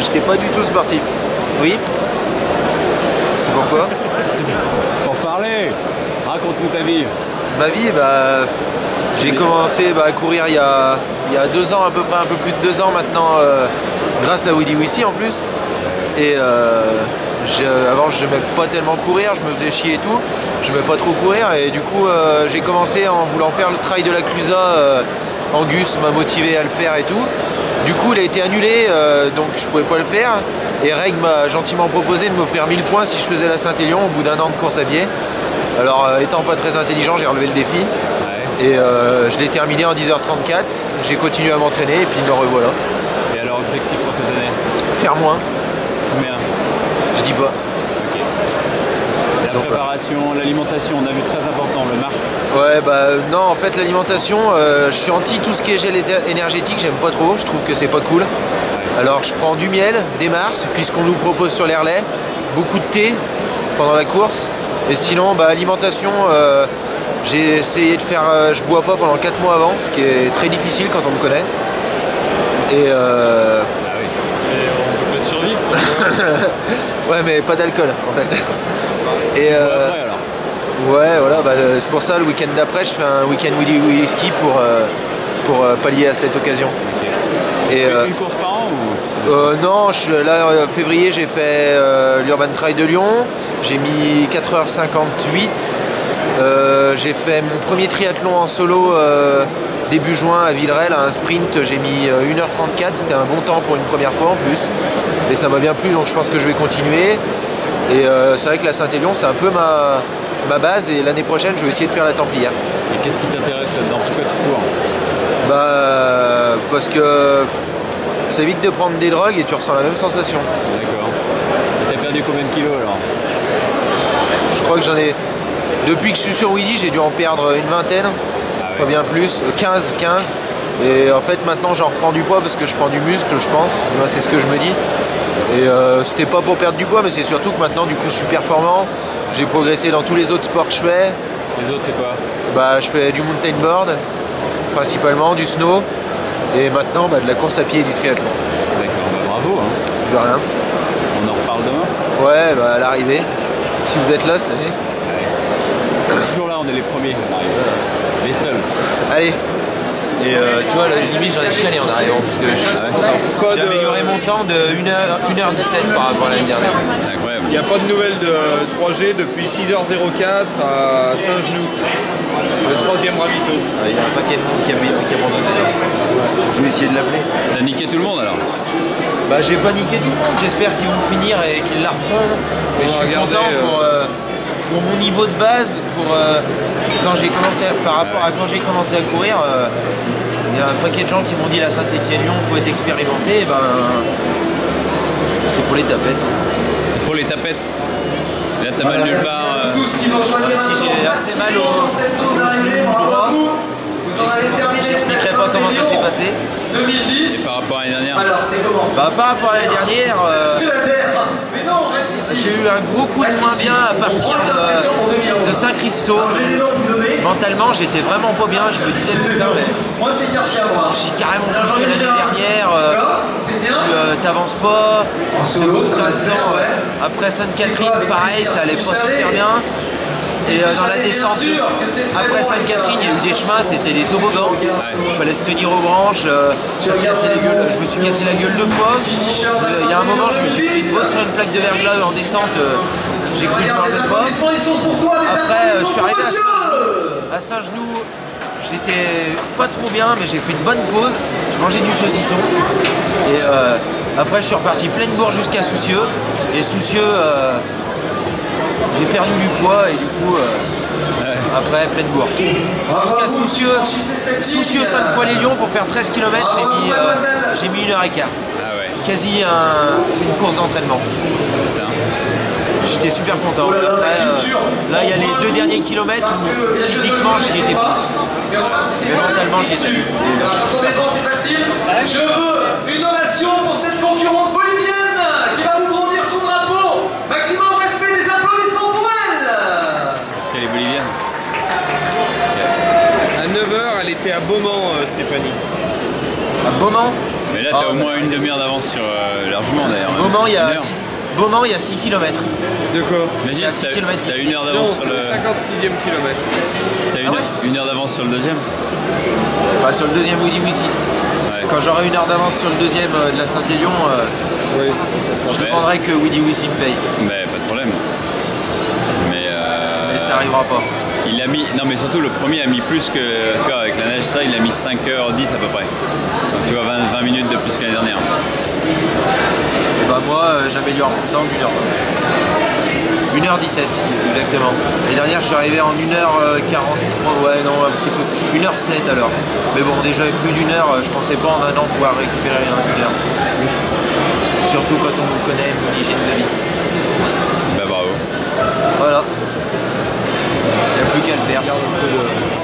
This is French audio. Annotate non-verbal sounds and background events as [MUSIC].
J'étais pas du tout sportif. Oui C'est pourquoi [LAUGHS] Pour parler Raconte-nous ta vie. Ma vie, bah, j'ai commencé bah, à courir il y, a, il y a deux ans, à peu près un peu plus de deux ans maintenant, euh, grâce à Woody Wissy en plus. Et euh, je- avant, je n'aimais pas tellement courir, je me faisais chier et tout. Je n'aimais pas trop courir et du coup, euh, j'ai commencé en voulant faire le trail de la Clusa. euh, Angus m'a motivé à le faire et tout. Du coup, il a été annulé, euh, donc je pouvais pas le faire. Et Reg m'a gentiment proposé de m'offrir 1000 points si je faisais la Saint-Élion au bout d'un an de course à pied. Alors, euh, étant pas très intelligent, j'ai relevé le défi. Et euh, je l'ai terminé en 10h34. J'ai continué à m'entraîner et puis me revoilà. Et alors, objectif pour cette année? Faire moins, Combien? Je dis pas. Ok. La préparation, l'alimentation, on a vu très important, le Mars. Ouais, bah non, en fait, l'alimentation, euh, je suis anti tout ce qui est gel éner- énergétique, j'aime pas trop, je trouve que c'est pas cool. Alors, je prends du miel, des mars, puisqu'on nous propose sur l'air lait, beaucoup de thé pendant la course. Et sinon, bah, alimentation, euh, j'ai essayé de faire. euh, je bois pas pendant 4 mois avant, ce qui est très difficile quand on me connaît. Et euh, Ah oui. on peut survivre ça. [LAUGHS] ouais, mais pas d'alcool en fait. Et euh, Ouais, voilà, bah, le- c'est pour ça le week-end d'après, je fais un week-end Willy Whisky pour, euh, pour euh, pallier à cette occasion. Et euh, Une course par an ou? euh, non, je, là, euh, février, j'ai fait euh, l'Urban Trail de Lyon, j'ai mis 4h58. Euh, j'ai fait mon premier triathlon en solo euh, début juin à Villerel, à un sprint, j'ai mis euh, 1h34, c'était un bon temps pour une première fois en plus. Et ça m'a bien plu, donc je pense que je vais continuer. Et euh, c'est vrai que la Saint-Élion, c'est un peu ma, ma base, et l'année prochaine, je vais essayer de faire la Templière. Et qu'est-ce qui t'intéresse là-dedans? Pourquoi tu cours? Bah, parce que ça évite de prendre des drogues et tu ressens la même sensation. D'accord. T'as perdu combien de kilos alors? Je crois que j'en ai. Depuis que je suis sur Weedy, j'ai dû en perdre une vingtaine, Ah pas bien plus, euh, 15, 15. Et en fait, maintenant, j'en reprends du poids parce que je prends du muscle, je pense. Moi, c'est ce que je me dis. Et euh, c'était pas pour perdre du poids, mais c'est surtout que maintenant, du coup, je suis performant. J'ai progressé dans tous les autres sports que je fais. Les autres, c'est quoi Bah, je fais du mountain board, principalement, du snow. Et maintenant, bah, de la course à pied et du triathlon. D'accord, bah bravo. Hein. De rien. On en reparle demain Ouais, bah, à l'arrivée. Si vous êtes là cette année. Toujours là, on est les premiers. Les seuls. Allez. Et euh, tu vois, la limite, j'en ai chialé en arrivant parce que je suis content. J'ai amélioré mon temps de 1h, 1h17 par rapport à l'année dernière. C'est incroyable. Il n'y a pas de nouvelles de 3G depuis 6h04 à Saint-Genoux. Le troisième ravito. Il y a un paquet de monde qui a, qui a abandonné. Je vais essayer de l'appeler. T'as niqué tout le monde alors Bah, j'ai paniqué tout le monde. J'espère qu'ils vont finir et qu'ils la refont. Mais je suis regarder, content euh, pour, euh, pour mon niveau de base, pour euh, quand j'ai commencé, à- par rapport à quand j'ai commencé à courir. euh, Il y a un paquet de gens qui m'ont dit la Saint-Étienne-Lyon, faut être expérimenté. Et ben, c'est pour les tapettes. C'est pour les tapettes. Là, t'as mal nulle part. euh, Si j'ai assez mal au, au genou droit, j'explique- j'expliquerai pas comment ça s'est passé. et par rapport à l'année dernière. Bah, par rapport à l'année dernière, euh, j'ai eu un gros coup de moins bien à partir de, de Saint-Christo. Mentalement, j'étais vraiment pas bien. Je me disais, putain, mais je suis carrément plus que l'année dernière. euh, tu euh, t'avances pas. D'instant, euh, après Sainte-Catherine, pareil, ça allait pas super bien. Et euh, dans la descente, de- après Sainte-Catherine, il y a eu des chemins, c'était des toboggans. Il fallait se tenir aux branches, euh. Je me suis cassé la gueule deux fois. Il y a un moment, je me suis pris une botte sur une plaque de verglas en descente. euh, J'ai cru que je m'en pas. Après, je suis arrivé à Saint-Genou. À Saint-Genou, j'étais pas trop bien, mais j'ai fait une bonne pause. J'ai mangé du saucisson. Et après, je suis reparti pleine bourre jusqu'à Soucieux. Et Soucieux, j'ai perdu du poids et du coup, euh, après, pleine bourre. Jusqu'à Soucieux, Soucieux 5 fois les Lions pour faire 13 km, j'ai mis, euh, j'ai mis une heure et quart. Ah ouais. Quasi un- une course d'entraînement. J'étais super content. Après, euh, là, il y a les deux derniers kilomètres où physiquement, j'y étais pas. Mais mentalement, j'y étais. Je veux une ovation pour cette concurrente bolivienne Beaumont, Mais là, Ah, t'as au bah, moins une demi-heure d'avance sur euh, largement d'ailleurs. Beaumont, il y a. Beaumont, il y a 6 km. De quoi Imagine c'est à si six t'as une heure Non, d'avance c'est sur le le. 56e kilomètre. si t'as une, Ah ouais une heure d'avance sur le deuxième. Bah, sur le deuxième Woody Wissist. Ouais. Quand j'aurai une heure d'avance sur le deuxième euh, de la Saint-Élion, euh, Oui. je demanderai que Woody Wissi me paye. Mais pas de problème. Mais, euh, Mais ça arrivera pas. Il a mis. Non, mais surtout le premier a mis plus que. Tu vois, avec la neige, ça, il a mis 5h10 à peu près. Donc tu vois, 20, 20 minutes de plus que l'année dernière. Et bah moi, euh, j'améliore mon temps d'une heure. 1h17 exactement. Les dernières, je suis arrivé en 1h43, ouais non, un petit peu. 1h07 alors. Mais bon, déjà plus d'une heure, euh, je pensais pas en un an pouvoir récupérer un- une heure. Surtout quand on connaît mon hygiène de vie. Bah bravo. Voilà. Le faire.